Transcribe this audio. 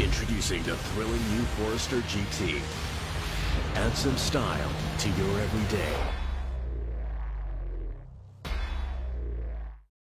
Introducing the thrilling new Forester GT. Add some style to your everyday.